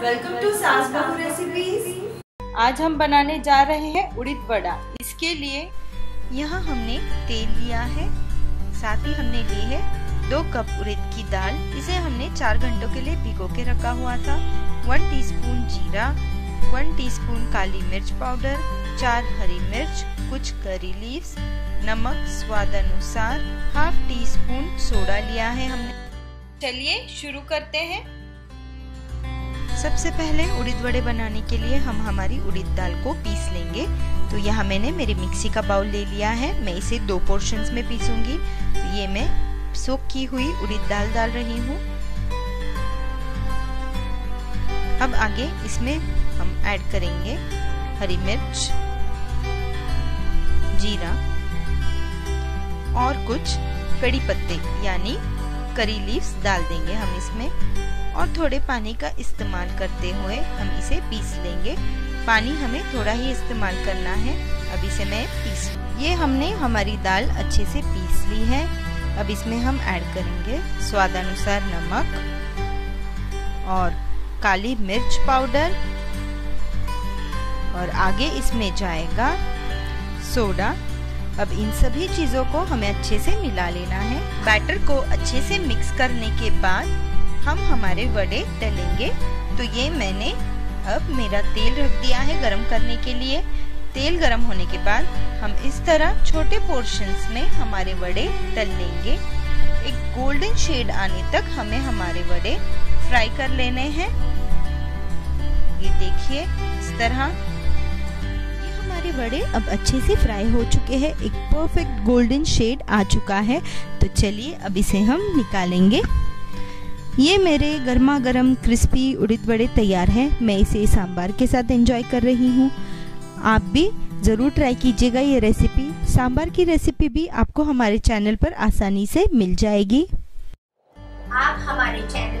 Welcome to सास बहू recipes आज हम बनाने जा रहे हैं उड़द वड़ा। इसके लिए यहाँ हमने तेल लिया है, साथ ही हमने ली है दो कप उड़द की दाल। इसे हमने चार घंटों के लिए भिगो के रखा हुआ था। वन टीस्पून जीरा, वन टीस्पून काली मिर्च पाउडर, चार हरी मिर्च, कुछ करी लीव्स, नमक स्वाद अनुसार, हाफ़ टी स्पून सोडा लिया है हमने। चलिए शुरू करते हैं। सबसे पहले उड़द वड़े बनाने के लिए हम हमारी उड़द दाल को पीस लेंगे। तो यहाँ मैंने मेरी मिक्सी का बाउल ले लिया है। मैं इसे दो पोर्शंस में पीसूँगी। तो ये मैं सोख की हुई उड़द दाल डाल रही हूँ। अब आगे इसमें हम ऐड करेंगे हरी मिर्च, जीरा और कुछ कड़ी पत्ते, यानी करी लीव्स डाल देंगे हम इसमें और थोड़े पानी का इस्तेमाल करते हुए हम इसे पीस लेंगे। पानी हमें थोड़ा ही इस्तेमाल करना है। अब इसे मैं पीस ये हमने हमारी दाल अच्छे से पीस ली है। अब इसमें हम ऐड करेंगे स्वाद अनुसार नमक और काली मिर्च पाउडर और आगे इसमें जाएगा सोडा। अब इन सभी चीज़ों को हमें अच्छे से मिला लेना है। बैटर को अच्छे से मिक्स करने के बाद हम हमारे वड़े तलेंगे। तो ये मैंने अब मेरा तेल रख दिया है गरम करने के लिए। तेल गरम होने के बाद हम इस तरह छोटे पोर्शंस में हमारे वड़े तल लेंगे। एक गोल्डन शेड आने तक हमें हमारे वड़े फ्राई कर लेने हैं। ये देखिए, इस तरह हमारे वड़े अब अच्छे से फ्राई हो चुके हैं। एक परफेक्ट गोल्डन शेड आ चुका है। तो चलिए अब इसे हम निकालेंगे। ये मेरे गर्मा गर्म क्रिस्पी उड़द वड़े तैयार हैं। मैं इसे सांबार के साथ एंजॉय कर रही हूँ। आप भी ज़रूर ट्राई कीजिएगा ये रेसिपी सांबार की रेसिपी भी आपको हमारे चैनल पर आसानी से मिल जाएगी। आप हमारे चैनल